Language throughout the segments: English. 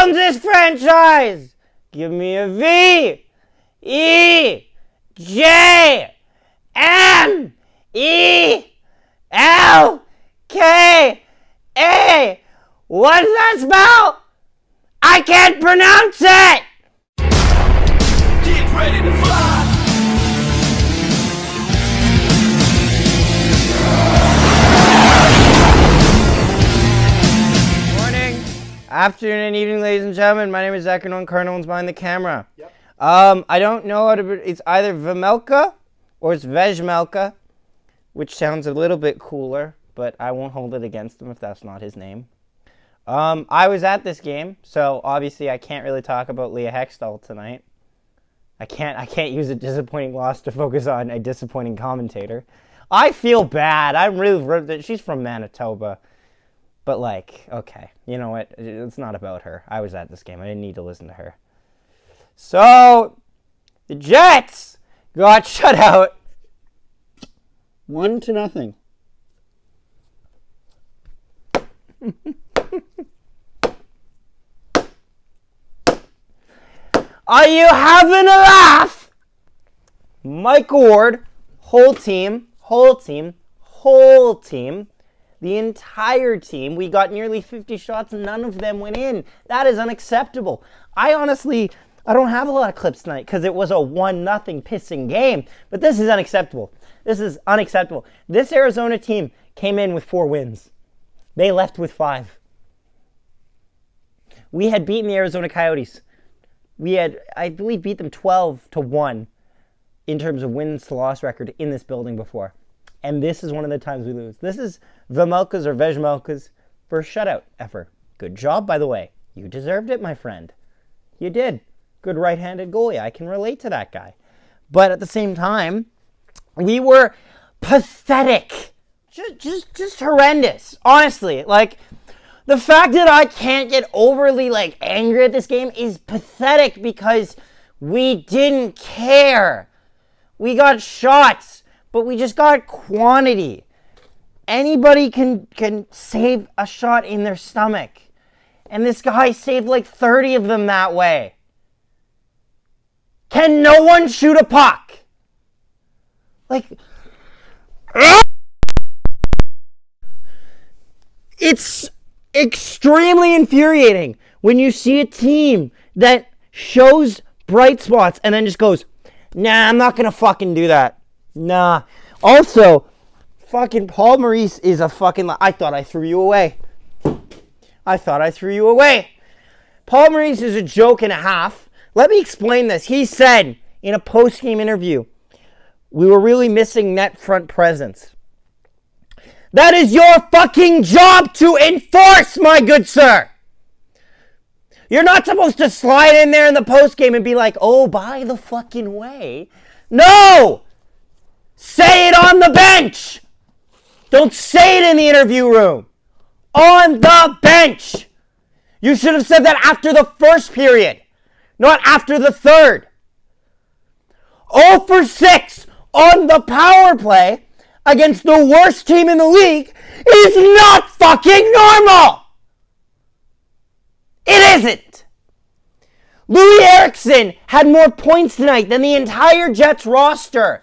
owns this franchise? Give me a V. E. J. M. E. L. K. A. What does that spell? I can't pronounce it! Get ready to fly. Afternoon, and evening, ladies and gentlemen. My name is Zach and Cardinals behind the camera. Yep. Um, I don't know how to. It's either Vemelka or it's Vejmelka, which sounds a little bit cooler, but I won't hold it against him if that's not his name. Um, I was at this game, so obviously I can't really talk about Leah Hextall tonight. I can't. I can't use a disappointing loss to focus on a disappointing commentator. I feel bad. I'm really. She's from Manitoba. But like, okay, you know what? It's not about her. I was at this game. I didn't need to listen to her. So the Jets got shut out one to nothing. Are you having a laugh? Mike Ward, whole team, whole team, whole team the entire team. We got nearly 50 shots, none of them went in. That is unacceptable. I honestly, I don't have a lot of clips tonight because it was a one nothing pissing game, but this is unacceptable. This is unacceptable. This Arizona team came in with four wins. They left with five. We had beaten the Arizona Coyotes. We had, I believe, beat them 12 to 1 in terms of wins to loss record in this building before. And this is one of the times we lose. This is Vemelkas or Vejmelkas a shutout effort. Good job, by the way. You deserved it, my friend. You did. Good right handed goalie. I can relate to that guy. But at the same time, we were pathetic. Just, just, just horrendous. Honestly, like, the fact that I can't get overly, like, angry at this game is pathetic because we didn't care. We got shots but we just got quantity. Anybody can can save a shot in their stomach. And this guy saved like 30 of them that way. Can no one shoot a puck? Like It's extremely infuriating when you see a team that shows bright spots and then just goes, "Nah, I'm not going to fucking do that." Nah. Also, fucking Paul Maurice is a fucking. Li- I thought I threw you away. I thought I threw you away. Paul Maurice is a joke and a half. Let me explain this. He said in a post game interview, we were really missing net front presence. That is your fucking job to enforce, my good sir. You're not supposed to slide in there in the post game and be like, oh, by the fucking way. No! Say it on the bench. Don't say it in the interview room. On the bench. You should have said that after the first period, not after the third. 0 for 6 on the power play against the worst team in the league is not fucking normal. It isn't. Loui Eriksson had more points tonight than the entire Jets roster.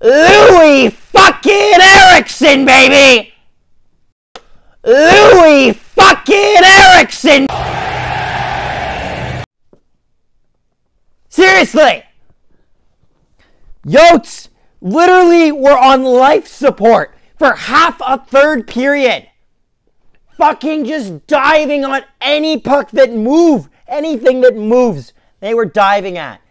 Loui fucking Eriksson, baby! Loui fucking Eriksson! Seriously! Yotes literally were on life support for half a third period. Fucking just diving on any puck that moved, anything that moves, they were diving at.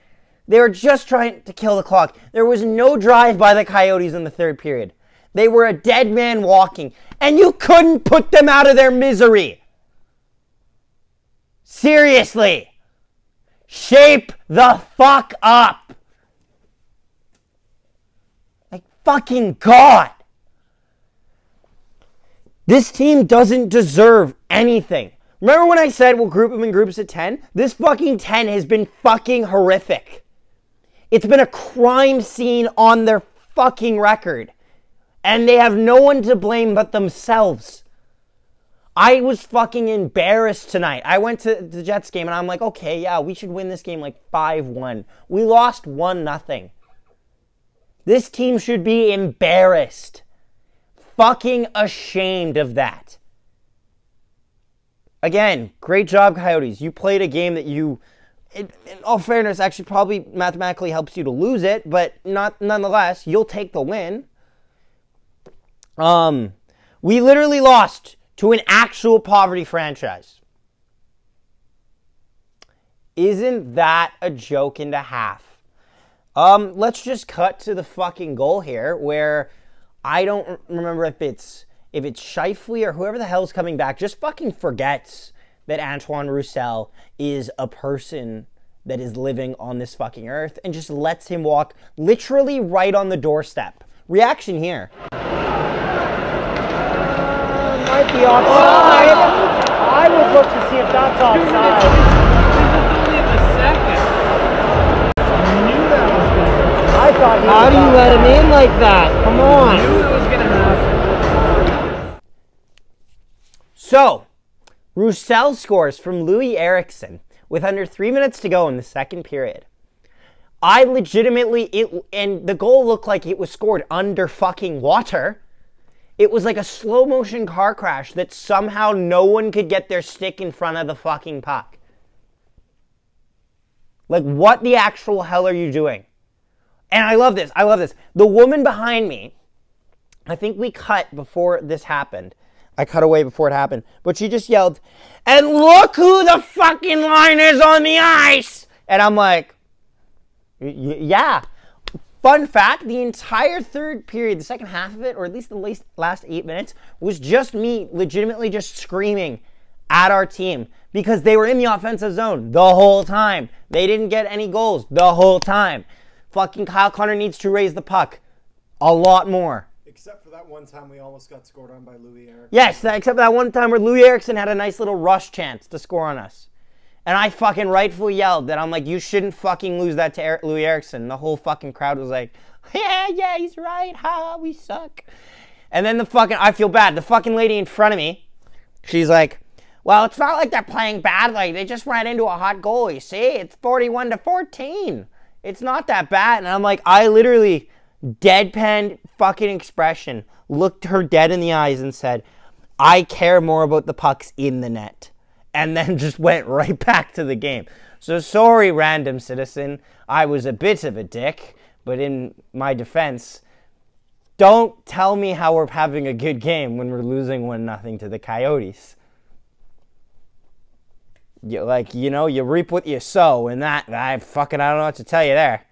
They were just trying to kill the clock. There was no drive by the Coyotes in the third period. They were a dead man walking, and you couldn't put them out of their misery. Seriously. Shape the fuck up. Like fucking God. This team doesn't deserve anything. Remember when I said we'll group them in groups of 10? This fucking 10 has been fucking horrific. It's been a crime scene on their fucking record. And they have no one to blame but themselves. I was fucking embarrassed tonight. I went to the Jets game and I'm like, okay, yeah, we should win this game like 5 1. We lost 1 nothing. This team should be embarrassed. Fucking ashamed of that. Again, great job, Coyotes. You played a game that you, in, in all fairness, actually probably mathematically helps you to lose it, but not nonetheless, you'll take the win. Um, we literally lost to an actual poverty franchise. Isn't that a joke and a half? Um, let's just cut to the fucking goal here, where I don't remember if it's if it's Scheifele or whoever the hell's coming back, just fucking forgets that Antoine Roussel is a person that is living on this fucking earth and just lets him walk literally right on the doorstep. Reaction here. might be offside. I would look to see if that's offside. I thought How do you let him in like that? Come on. So, Roussel scores from Loui Eriksson with under three minutes to go in the second period. I legitimately it and the goal looked like it was scored under fucking water. It was like a slow motion car crash that somehow no one could get their stick in front of the fucking puck. Like what the actual hell are you doing? And I love this. I love this. The woman behind me, I think we cut before this happened. I cut away before it happened. But she just yelled, and look who the fucking line is on the ice! And I'm like, "Y- y- yeah. Fun fact the entire third period, the second half of it, or at least the last eight minutes, was just me legitimately just screaming at our team because they were in the offensive zone the whole time. They didn't get any goals the whole time. Fucking Kyle Connor needs to raise the puck a lot more. Except for that one time we almost got scored on by Louis Eric. Yes, that, except that one time where Loui Eriksson had a nice little rush chance to score on us. And I fucking rightfully yelled that I'm like, you shouldn't fucking lose that to Er- Loui Eriksson. The whole fucking crowd was like, yeah, yeah, he's right. Ha, we suck. And then the fucking, I feel bad. The fucking lady in front of me, she's like, well, it's not like they're playing badly. They just ran into a hot goal. You see, it's 41 to 14. It's not that bad. And I'm like, I literally deadpan fucking expression looked her dead in the eyes and said, I care more about the pucks in the net. And then just went right back to the game. So sorry, random citizen. I was a bit of a dick, but in my defense, don't tell me how we're having a good game when we're losing one nothing to the Coyotes. You, like you know, you reap what you sow, and that I fucking I don't know what to tell you there.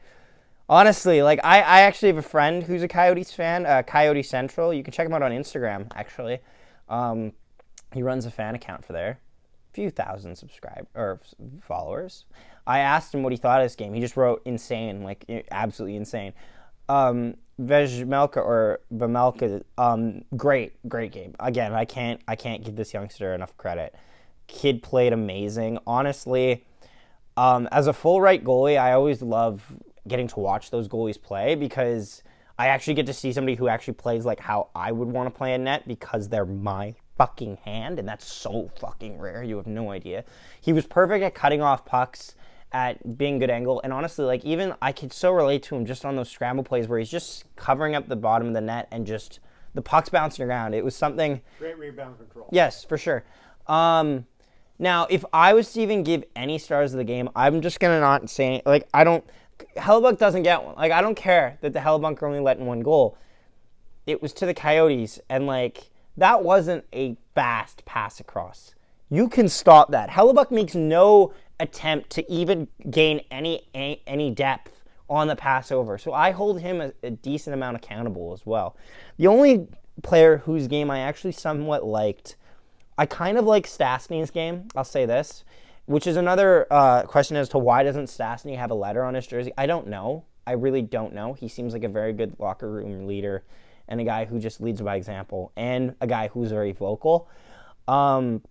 Honestly, like I, I actually have a friend who's a Coyotes fan, uh, Coyote Central. You can check him out on Instagram. Actually, um, he runs a fan account for there, few thousand subscribe or followers. I asked him what he thought of this game. He just wrote insane, like absolutely insane. Um, Vejmelka or Vemelka, um, great, great game. Again, I can't, I can't give this youngster enough credit. Kid played amazing. Honestly, um, as a full right goalie, I always love getting to watch those goalies play because I actually get to see somebody who actually plays like how I would want to play a net because they're my fucking hand, and that's so fucking rare. You have no idea. He was perfect at cutting off pucks, at being good angle, and honestly, like even I could so relate to him just on those scramble plays where he's just covering up the bottom of the net and just the pucks bouncing around. It was something. Great rebound control. Yes, for sure. Um, now, if I was to even give any stars of the game, I'm just gonna not say like I don't. Hellebuyck doesn't get one. Like I don't care that the Hellebuyck only let in one goal. It was to the Coyotes, and like that wasn't a fast pass across. You can stop that. Hellebuyck makes no attempt to even gain any any, depth on the pass over. So I hold him a, a decent amount accountable as well. The only player whose game I actually somewhat liked, I kind of like Stastny's game. I'll say this, which is another uh, question as to why doesn't Stastny have a letter on his jersey? I don't know. I really don't know. He seems like a very good locker room leader and a guy who just leads by example and a guy who's very vocal. Um,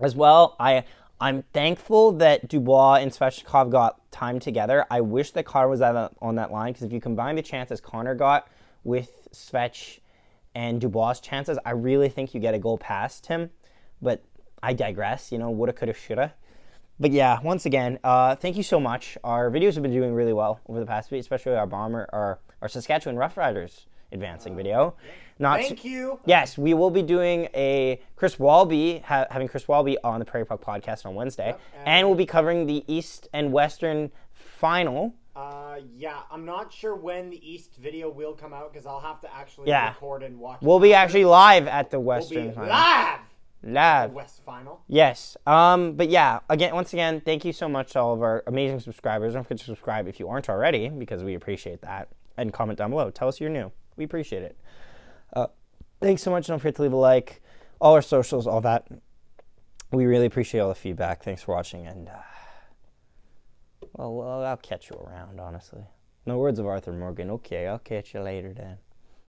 as well, I I'm thankful that Dubois and Svechnikov got time together. I wish that Connor was on that line because if you combine the chances Connor got with Svech and Dubois' chances, I really think you get a goal past him. but I digress. You know, woulda, coulda, shoulda. But yeah, once again, uh, thank you so much. Our videos have been doing really well over the past week, especially our bomber, our our Saskatchewan Roughriders advancing video. Not Thank you. Yes, we will be doing a Chris Walby, ha- having Chris Walby on the Prairie Puck podcast on Wednesday, and- and we'll be covering the East and Western final. Uh, yeah, I'm not sure when the East video will come out because I'll have to actually Yeah. record and watch. We'll it be actually live at the We'll Western be final. live. Live. West final. Yes. Um. But yeah. Again, once again, thank you so much to all of our amazing subscribers. Don't forget to subscribe if you aren't already, because we appreciate that. And comment down below. Tell us you're new. We appreciate it. Uh, thanks so much. Don't forget to leave a like. All our socials, all that. We really appreciate all the feedback. Thanks for watching, and uh, well, well, I'll catch you around. Honestly, no words of Arthur Morgan. Okay, I'll catch you later then.